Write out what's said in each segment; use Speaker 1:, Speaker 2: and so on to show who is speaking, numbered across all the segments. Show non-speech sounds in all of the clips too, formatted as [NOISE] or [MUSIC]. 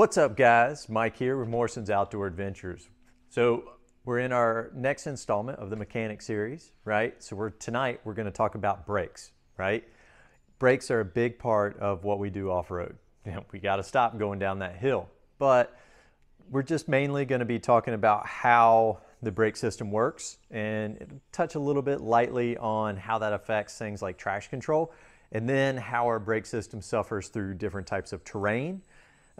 Speaker 1: What's up, guys? Mike here with Morrison's Outdoor Adventures. So we're in our next installment of the mechanic series, right? So we're tonight we're going to talk about brakes, right? Brakes are a big part of what we do off-road. You know, we got to stop going down that hill, but we're just mainly going to be talking about how the brake system works and touch a little bit lightly on how that affects things like traction control and then how our brake system suffers through different types of terrain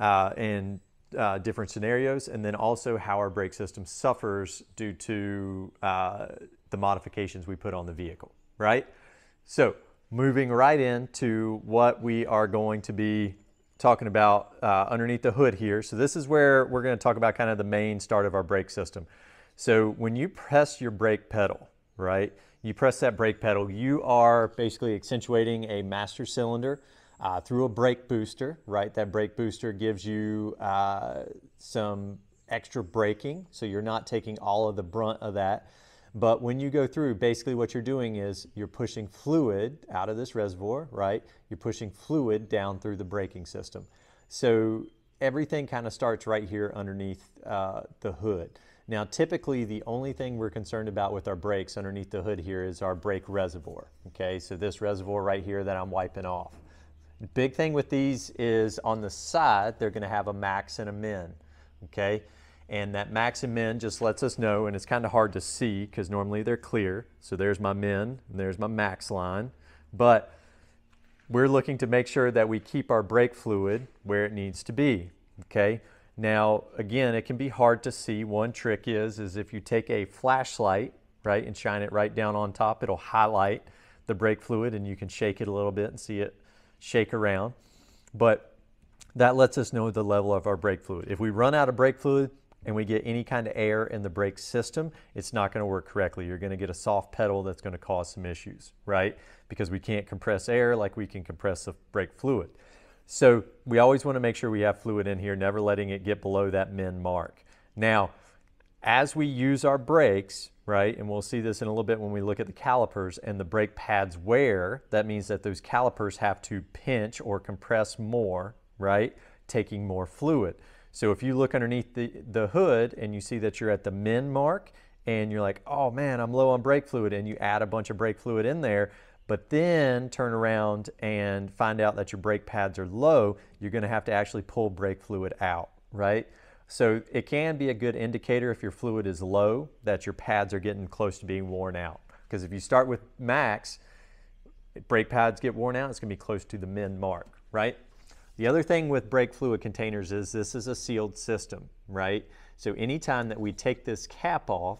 Speaker 1: uh, and uh, different scenarios, and then also how our brake system suffers due to uh, the modifications we put on the vehicle, right? So moving right into what we are going to be talking about uh, underneath the hood here. So this is where we're going to talk about kind of the main start of our brake system. So when you press your brake pedal, right, you press that brake pedal, you are basically accentuating a master cylinder uh, through a brake booster, right? That brake booster gives you uh, some extra braking, so you're not taking all of the brunt of that. But when you go through, basically what you're doing is you're pushing fluid out of this reservoir, right? You're pushing fluid down through the braking system. So everything kind of starts right here underneath uh, the hood. Now, typically the only thing we're concerned about with our brakes underneath the hood here is our brake reservoir, okay? So this reservoir right here that I'm wiping off. Big thing with these is on the side, they're gonna have a max and a min, okay? And that max and min just lets us know, and it's kind of hard to see because normally they're clear. So there's my min, and there's my max line. But we're looking to make sure that we keep our brake fluid where it needs to be, okay? Now, again, it can be hard to see. One trick is, is if you take a flashlight, right, and shine it right down on top, it'll highlight the brake fluid and you can shake it a little bit and see it shake around. But that lets us know the level of our brake fluid. If we run out of brake fluid and we get any kind of air in the brake system, it's not going to work correctly. You're going to get a soft pedal that's going to cause some issues, right? Because we can't compress air like we can compress the brake fluid. So we always want to make sure we have fluid in here, never letting it get below that min mark. Now, as we use our brakes, right, and we'll see this in a little bit when we look at the calipers and the brake pads wear, that means that those calipers have to pinch or compress more, right, taking more fluid. So if you look underneath the, the hood and you see that you're at the min mark and you're like, oh man, I'm low on brake fluid, and you add a bunch of brake fluid in there, but then turn around and find out that your brake pads are low, you're gonna have to actually pull brake fluid out, right? So it can be a good indicator if your fluid is low that your pads are getting close to being worn out. Because if you start with max, brake pads get worn out, it's gonna be close to the min mark, right? The other thing with brake fluid containers is this is a sealed system, right? So anytime that we take this cap off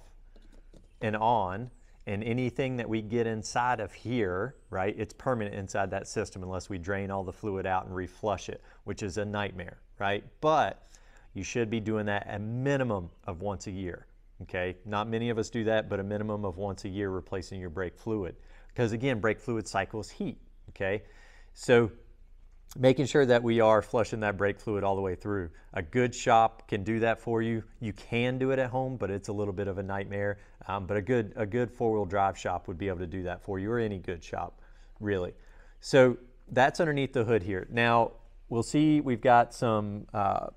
Speaker 1: and on, and anything that we get inside of here, right, it's permanent inside that system unless we drain all the fluid out and reflush it, which is a nightmare, right? But you should be doing that a minimum of once a year. Okay, not many of us do that, but a minimum of once a year replacing your brake fluid. Because again, brake fluid cycles heat. Okay, so making sure that we are flushing that brake fluid all the way through. A good shop can do that for you. You can do it at home, but it's a little bit of a nightmare. Um, but a good a good four wheel drive shop would be able to do that for you, or any good shop, really. So that's underneath the hood here. Now we'll see we've got some uh,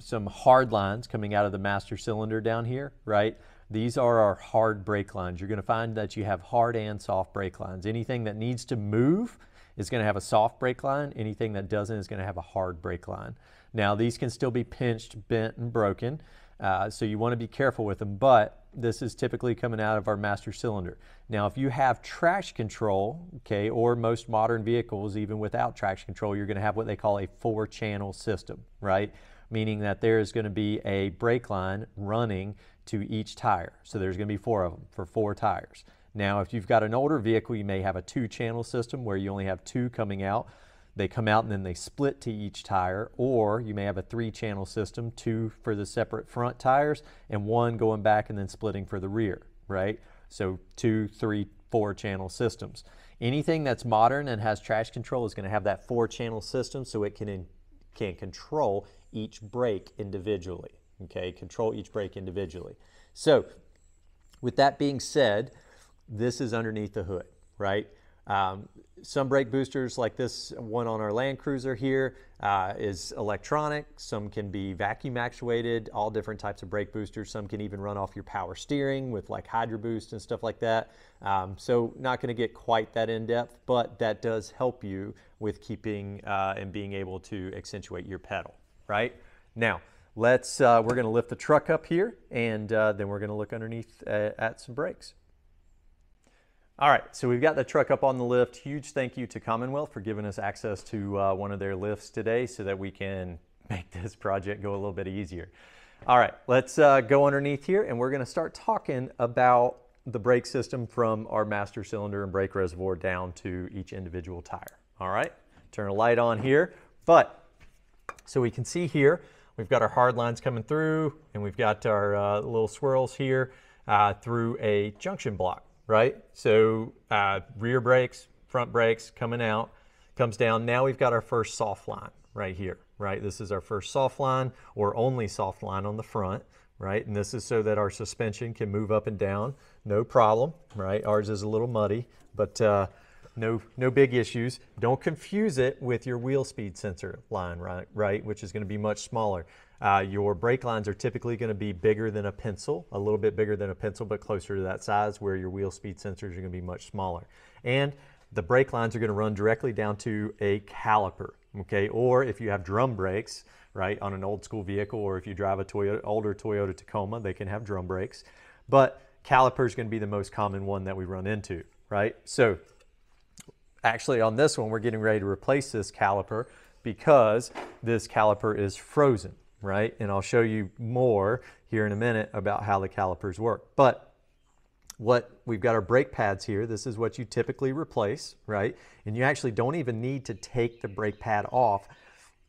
Speaker 1: some hard lines coming out of the master cylinder down here, right? These are our hard brake lines. You're going to find that you have hard and soft brake lines. Anything that needs to move is going to have a soft brake line. Anything that doesn't is going to have a hard brake line. Now, these can still be pinched, bent, and broken, uh, so you want to be careful with them, but this is typically coming out of our master cylinder. Now, if you have traction control, okay, or most modern vehicles, even without traction control, you're going to have what they call a four-channel system, right? Meaning that there is going to be a brake line running to each tire. So there's going to be four of them for four tires. Now, if you've got an older vehicle, you may have a two channel system where you only have two coming out. They come out and then they split to each tire, or you may have a three channel system, two for the separate front tires and one going back and then splitting for the rear, right? So two, three, four channel systems. Anything that's modern and has traction control is going to have that four channel system so it can, can control each brake individually. Okay, control each brake individually. So, with that being said, this is underneath the hood, right? Um, some brake boosters, like this one on our Land Cruiser here, uh, is electronic. Some can be vacuum actuated, all different types of brake boosters. Some can even run off your power steering with like Hydro Boost and stuff like that. Um, so not going to get quite that in depth, but that does help you with keeping uh, and being able to accentuate your pedal, right? Now, let's, uh, we're going to lift the truck up here and uh, then we're going to look underneath uh, at some brakes. All right, so we've got the truck up on the lift. Huge thank you to Commonwealth for giving us access to uh, one of their lifts today so that we can [LAUGHS] make this project go a little bit easier. All right, let's uh, go underneath here and we're gonna start talking about the brake system from our master cylinder and brake reservoir down to each individual tire. All right, turn a light on here. But, so we can see here, we've got our hard lines coming through and we've got our uh, little swirls here uh, through a junction block right? So uh, rear brakes, front brakes coming out, comes down. Now we've got our first soft line right here, right? This is our first soft line or only soft line on the front, right? And this is so that our suspension can move up and down, no problem, right? Ours is a little muddy, but uh, no, no big issues. Don't confuse it with your wheel speed sensor line, right? right which is going to be much smaller. Uh, your brake lines are typically going to be bigger than a pencil, a little bit bigger than a pencil, but closer to that size, where your wheel speed sensors are going to be much smaller. And the brake lines are going to run directly down to a caliper, okay? Or if you have drum brakes, right, on an old school vehicle, or if you drive a Toyota, older Toyota Tacoma, they can have drum brakes. But caliper is going to be the most common one that we run into, right? So actually on this one, we're getting ready to replace this caliper because this caliper is frozen right? And I'll show you more here in a minute about how the calipers work. But what we've got our brake pads here. This is what you typically replace, right? And you actually don't even need to take the brake pad off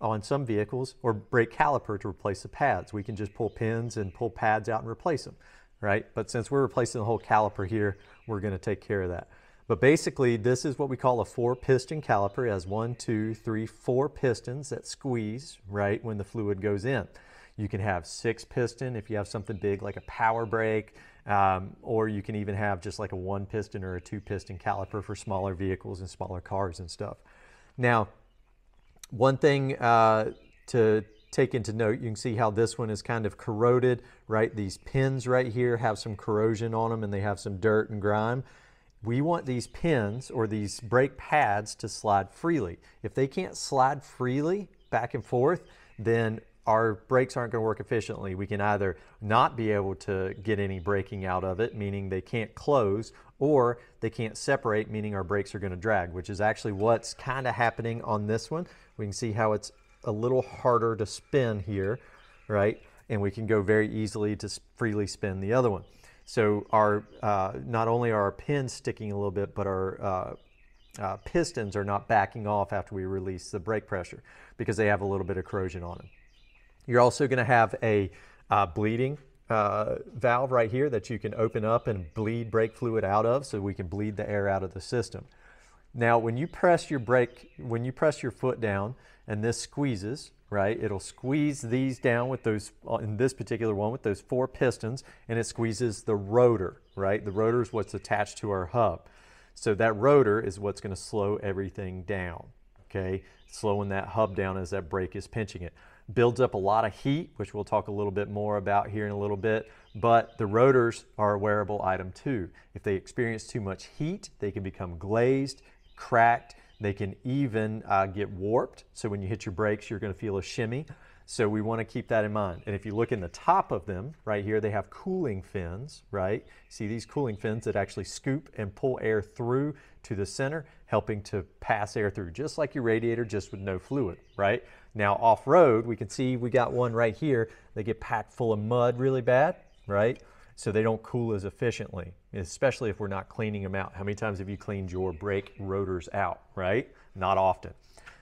Speaker 1: on some vehicles or brake caliper to replace the pads. We can just pull pins and pull pads out and replace them, right? But since we're replacing the whole caliper here, we're gonna take care of that. But basically, this is what we call a four piston caliper. It has one, two, three, four pistons that squeeze, right, when the fluid goes in. You can have six piston if you have something big like a power brake, um, or you can even have just like a one piston or a two piston caliper for smaller vehicles and smaller cars and stuff. Now, one thing uh, to take into note, you can see how this one is kind of corroded, right? These pins right here have some corrosion on them and they have some dirt and grime we want these pins or these brake pads to slide freely. If they can't slide freely back and forth, then our brakes aren't going to work efficiently. We can either not be able to get any braking out of it, meaning they can't close, or they can't separate, meaning our brakes are going to drag, which is actually what's kind of happening on this one. We can see how it's a little harder to spin here, right? And we can go very easily to freely spin the other one. So our uh, not only are our pins sticking a little bit, but our uh, uh, pistons are not backing off after we release the brake pressure because they have a little bit of corrosion on them. You're also going to have a uh, bleeding uh, valve right here that you can open up and bleed brake fluid out of so we can bleed the air out of the system. Now, when you press your brake, when you press your foot down and this squeezes, right? It'll squeeze these down with those, uh, in this particular one, with those four pistons, and it squeezes the rotor, right? The rotor is what's attached to our hub. So that rotor is what's going to slow everything down, okay? Slowing that hub down as that brake is pinching it. Builds up a lot of heat, which we'll talk a little bit more about here in a little bit, but the rotors are a wearable item too. If they experience too much heat, they can become glazed, cracked, they can even uh, get warped. So when you hit your brakes, you're going to feel a shimmy. So we want to keep that in mind. And if you look in the top of them, right here, they have cooling fins, right? See these cooling fins that actually scoop and pull air through to the center, helping to pass air through, just like your radiator, just with no fluid, right? Now off-road, we can see we got one right here. They get packed full of mud really bad, right? So they don't cool as efficiently, especially if we're not cleaning them out. How many times have you cleaned your brake rotors out, right? Not often.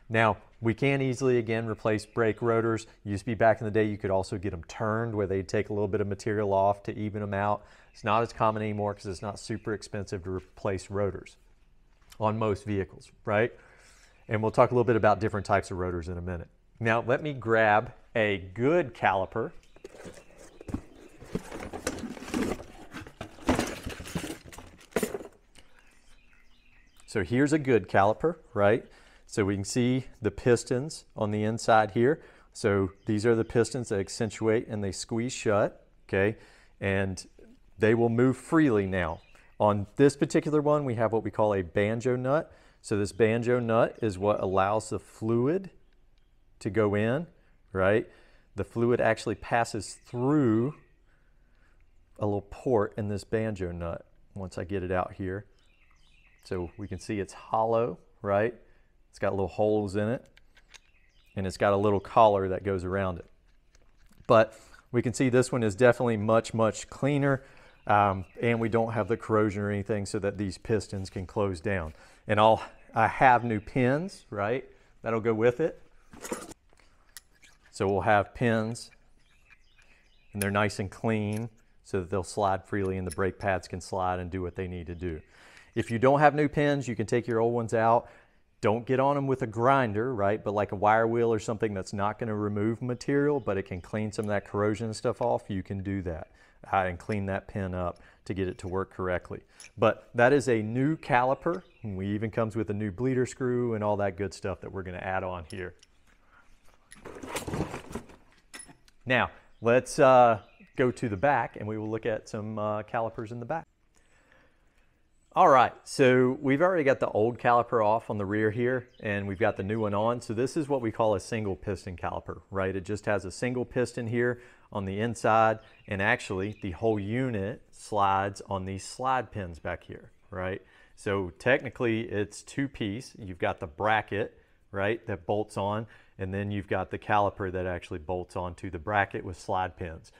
Speaker 1: Now, we can easily, again, replace brake rotors. Used to be back in the day, you could also get them turned where they'd take a little bit of material off to even them out. It's not as common anymore because it's not super expensive to replace rotors on most vehicles, right? And we'll talk a little bit about different types of rotors in a minute. Now, let me grab a good caliper So here's a good caliper, right? So we can see the pistons on the inside here. So these are the pistons that accentuate and they squeeze shut, okay? And they will move freely now. On this particular one, we have what we call a banjo nut. So this banjo nut is what allows the fluid to go in, right? The fluid actually passes through a little port in this banjo nut once I get it out here. So we can see it's hollow, right? It's got little holes in it and it's got a little collar that goes around it. But we can see this one is definitely much, much cleaner um, and we don't have the corrosion or anything so that these pistons can close down. And I'll, I have new pins, right? That'll go with it. So we'll have pins and they're nice and clean so that they'll slide freely and the brake pads can slide and do what they need to do. If you don't have new pins, you can take your old ones out. Don't get on them with a grinder, right? But like a wire wheel or something that's not going to remove material, but it can clean some of that corrosion stuff off, you can do that uh, and clean that pin up to get it to work correctly. But that is a new caliper. We even comes with a new bleeder screw and all that good stuff that we're going to add on here. Now, let's uh, go to the back and we will look at some uh, calipers in the back. All right, so we've already got the old caliper off on the rear here and we've got the new one on. So this is what we call a single piston caliper, right? It just has a single piston here on the inside and actually the whole unit slides on these slide pins back here, right? So technically it's two piece. You've got the bracket, right, that bolts on and then you've got the caliper that actually bolts onto the bracket with slide pins.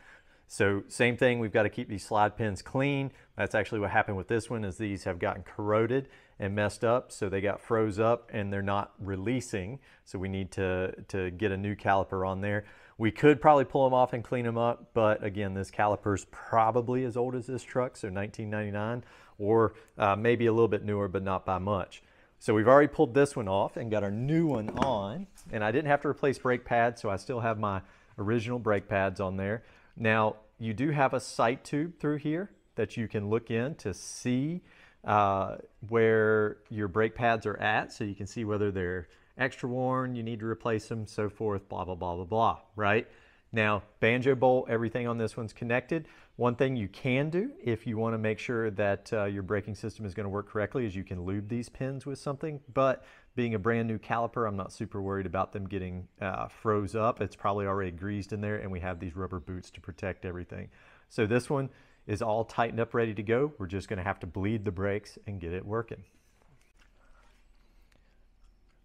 Speaker 1: So same thing, we've got to keep these slide pins clean. That's actually what happened with this one is these have gotten corroded and messed up. So they got froze up and they're not releasing. So we need to, to get a new caliper on there. We could probably pull them off and clean them up, but again, this caliper is probably as old as this truck, so 1999, or uh, maybe a little bit newer, but not by much. So we've already pulled this one off and got our new one on, and I didn't have to replace brake pads, so I still have my original brake pads on there. Now, you do have a sight tube through here that you can look in to see uh, where your brake pads are at so you can see whether they're extra worn, you need to replace them, so forth, blah, blah, blah, blah, blah, right? Now, banjo bolt, everything on this one's connected. One thing you can do if you want to make sure that uh, your braking system is going to work correctly is you can lube these pins with something. But being a brand new caliper, I'm not super worried about them getting uh, froze up. It's probably already greased in there and we have these rubber boots to protect everything. So this one is all tightened up, ready to go. We're just going to have to bleed the brakes and get it working.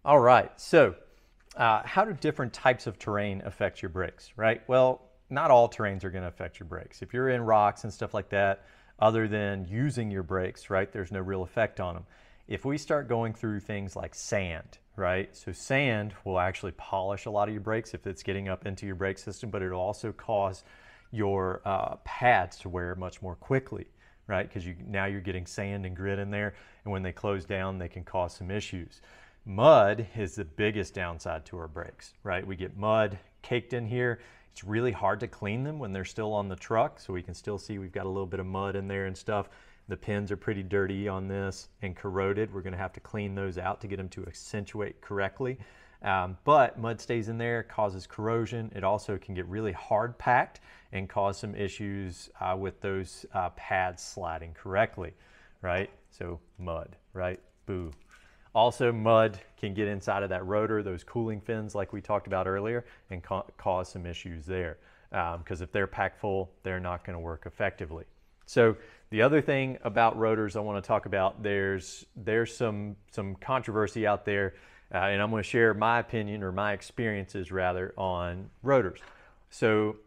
Speaker 1: All right, so uh, how do different types of terrain affect your brakes, right? Well, not all terrains are going to affect your brakes. If you're in rocks and stuff like that, other than using your brakes, right, there's no real effect on them. If we start going through things like sand, right, so sand will actually polish a lot of your brakes if it's getting up into your brake system, but it'll also cause your uh, pads to wear much more quickly, right, because you, now you're getting sand and grit in there, and when they close down, they can cause some issues. Mud is the biggest downside to our brakes, right? We get mud caked in here. It's really hard to clean them when they're still on the truck. So we can still see we've got a little bit of mud in there and stuff. The pins are pretty dirty on this and corroded. We're gonna have to clean those out to get them to accentuate correctly. Um, but mud stays in there, causes corrosion. It also can get really hard packed and cause some issues uh, with those uh, pads sliding correctly, right? So mud, right? Boo. Also, mud can get inside of that rotor, those cooling fins like we talked about earlier, and ca cause some issues there. Because um, if they're packed full, they're not going to work effectively. So the other thing about rotors I want to talk about, there's, there's some, some controversy out there, uh, and I'm going to share my opinion or my experiences rather on rotors. So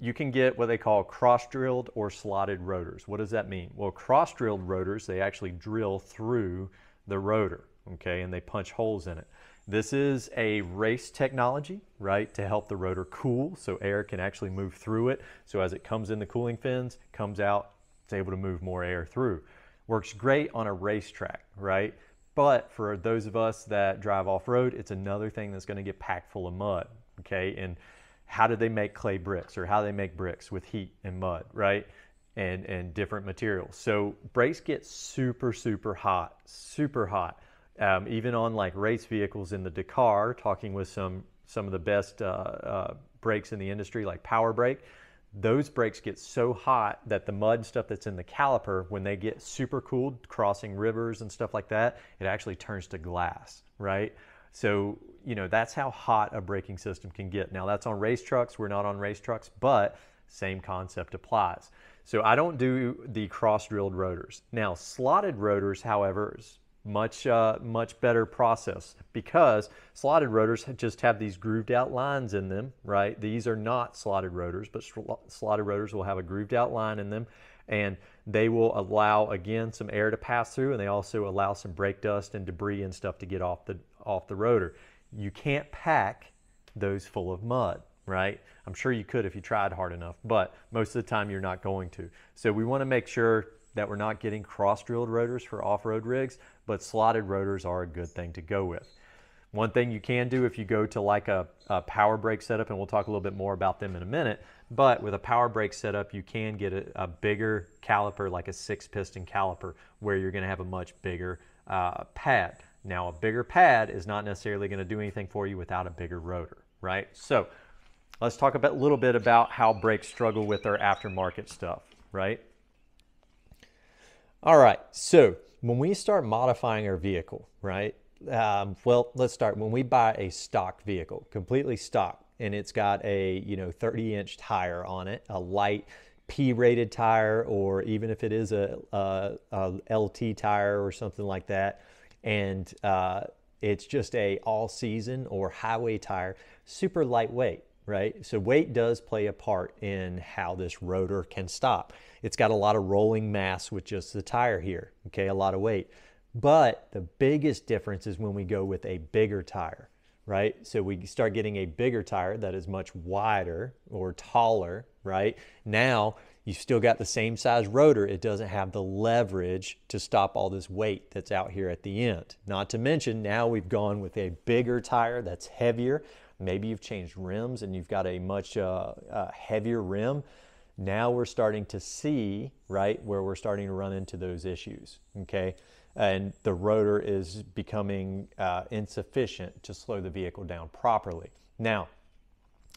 Speaker 1: you can get what they call cross-drilled or slotted rotors. What does that mean? Well, cross-drilled rotors, they actually drill through the rotor, okay, and they punch holes in it. This is a race technology, right, to help the rotor cool so air can actually move through it. So as it comes in the cooling fins, comes out, it's able to move more air through. Works great on a racetrack, right? But for those of us that drive off-road, it's another thing that's gonna get packed full of mud, okay? And how do they make clay bricks or how they make bricks with heat and mud, right? and, and different materials. So brakes get super, super hot, super hot. Um, even on like race vehicles in the Dakar, talking with some some of the best uh, uh, brakes in the industry, like Power Brake, those brakes get so hot that the mud stuff that's in the caliper, when they get super cooled, crossing rivers and stuff like that, it actually turns to glass, right? So, you know, that's how hot a braking system can get. Now, that's on race trucks. We're not on race trucks, but same concept applies. So I don't do the cross drilled rotors. Now, slotted rotors, however, is much uh, much better process because slotted rotors just have these grooved out lines in them right? These are not slotted rotors but slotted rotors will have a grooved out line in them and they will allow again some air to pass through and they also allow some brake dust and debris and stuff to get off the off the rotor. You can't pack those full of mud right? I'm sure you could if you tried hard enough but most of the time you're not going to. So we want to make sure that we're not getting cross-drilled rotors for off-road rigs, but slotted rotors are a good thing to go with. One thing you can do if you go to like a, a, power brake setup, and we'll talk a little bit more about them in a minute, but with a power brake setup, you can get a, a bigger caliper, like a six piston caliper, where you're gonna have a much bigger uh, pad. Now, a bigger pad is not necessarily gonna do anything for you without a bigger rotor, right? So let's talk a little bit about how brakes struggle with their aftermarket stuff, right? All right, so when we start modifying our vehicle, right? Um, well, let's start. When we buy a stock vehicle, completely stock, and it's got a you know 30 inch tire on it, a light P-rated tire, or even if it is a, a, a LT tire or something like that, and uh, it's just a all season or highway tire, super lightweight right? So weight does play a part in how this rotor can stop. It's got a lot of rolling mass with just the tire here, okay, a lot of weight. But the biggest difference is when we go with a bigger tire, right? So we start getting a bigger tire that is much wider or taller, right? Now you've still got the same size rotor. It doesn't have the leverage to stop all this weight that's out here at the end. Not to mention now we've gone with a bigger tire that's heavier Maybe you've changed rims and you've got a much uh, uh, heavier rim. Now we're starting to see, right, where we're starting to run into those issues, okay? And the rotor is becoming uh, insufficient to slow the vehicle down properly. Now,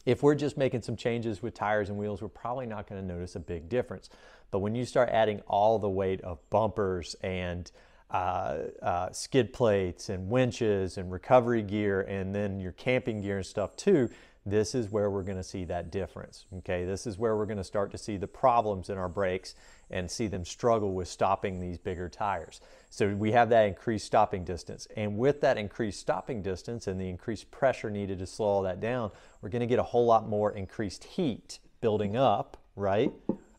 Speaker 1: if we're just making some changes with tires and wheels, we're probably not going to notice a big difference. But when you start adding all the weight of bumpers and uh, uh, skid plates and winches and recovery gear and then your camping gear and stuff too, this is where we're going to see that difference. Okay, this is where we're going to start to see the problems in our brakes and see them struggle with stopping these bigger tires. So we have that increased stopping distance. And with that increased stopping distance and the increased pressure needed to slow all that down, we're going to get a whole lot more increased heat building up, right,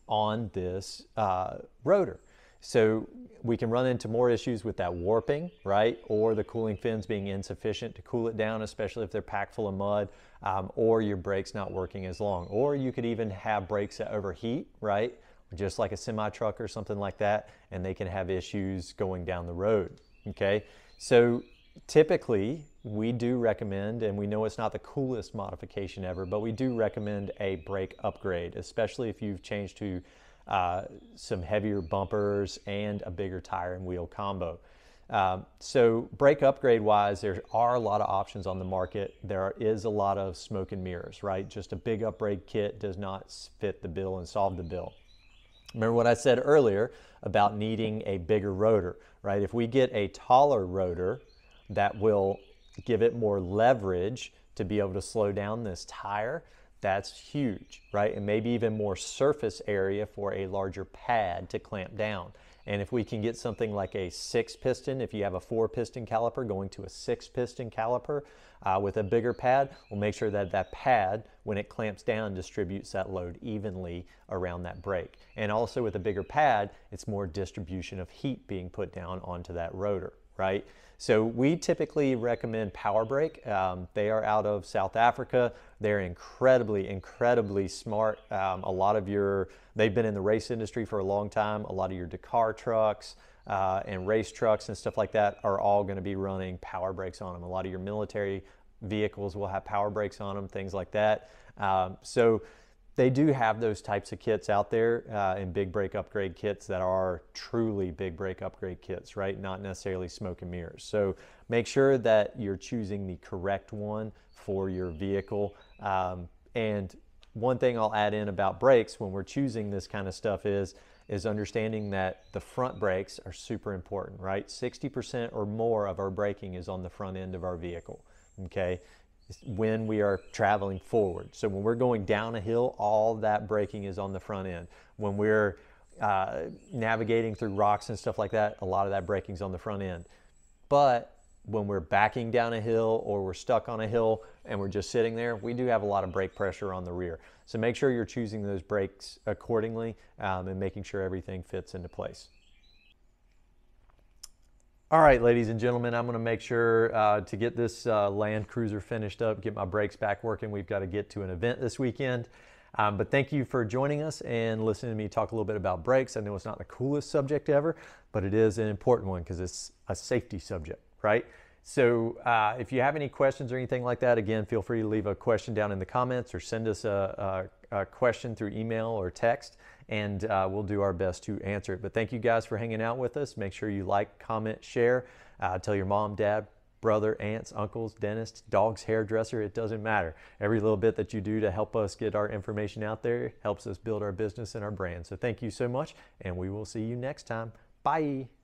Speaker 1: on this uh, rotor. So we can run into more issues with that warping, right? Or the cooling fins being insufficient to cool it down, especially if they're packed full of mud, um, or your brakes not working as long. Or you could even have brakes that overheat, right? Just like a semi truck or something like that, and they can have issues going down the road, okay? So typically, we do recommend, and we know it's not the coolest modification ever, but we do recommend a brake upgrade, especially if you've changed to uh, some heavier bumpers, and a bigger tire and wheel combo. Um, so brake upgrade wise, there are a lot of options on the market. There is a lot of smoke and mirrors, right? Just a big upgrade kit does not fit the bill and solve the bill. Remember what I said earlier about needing a bigger rotor, right? If we get a taller rotor that will give it more leverage to be able to slow down this tire, that's huge, right? And maybe even more surface area for a larger pad to clamp down. And if we can get something like a six piston, if you have a four piston caliper going to a six piston caliper uh, with a bigger pad, we'll make sure that that pad, when it clamps down, distributes that load evenly around that brake. And also with a bigger pad, it's more distribution of heat being put down onto that rotor, right? So we typically recommend Power Brake. Um, they are out of South Africa. They're incredibly, incredibly smart. Um, a lot of your, they've been in the race industry for a long time. A lot of your Dakar trucks uh, and race trucks and stuff like that are all going to be running Power Brakes on them. A lot of your military vehicles will have Power Brakes on them, things like that. Um, so they do have those types of kits out there uh, in big brake upgrade kits that are truly big brake upgrade kits, right? Not necessarily smoke and mirrors. So make sure that you're choosing the correct one for your vehicle. Um, and one thing I'll add in about brakes when we're choosing this kind of stuff is is understanding that the front brakes are super important, right? 60% or more of our braking is on the front end of our vehicle, okay? When we are traveling forward. So when we're going down a hill, all that braking is on the front end. When we're uh, navigating through rocks and stuff like that, a lot of that braking is on the front end. But when we're backing down a hill or we're stuck on a hill and we're just sitting there, we do have a lot of brake pressure on the rear. So make sure you're choosing those brakes accordingly um, and making sure everything fits into place. All right, ladies and gentlemen, I'm to make sure uh, to get this uh, Land Cruiser finished up, get my brakes back working. We've got to get to an event this weekend. Um, but thank you for joining us and listening to me talk a little bit about brakes. I know it's not the coolest subject ever, but it is an important one because it's a safety subject right? So uh, if you have any questions or anything like that, again, feel free to leave a question down in the comments or send us a, a, a question through email or text, and uh, we'll do our best to answer it. But thank you guys for hanging out with us. Make sure you like, comment, share. Uh, tell your mom, dad, brother, aunts, uncles, dentist, dog's hairdresser, it doesn't matter. Every little bit that you do to help us get our information out there helps us build our business and our brand. So thank you so much, and we will see you next time. Bye.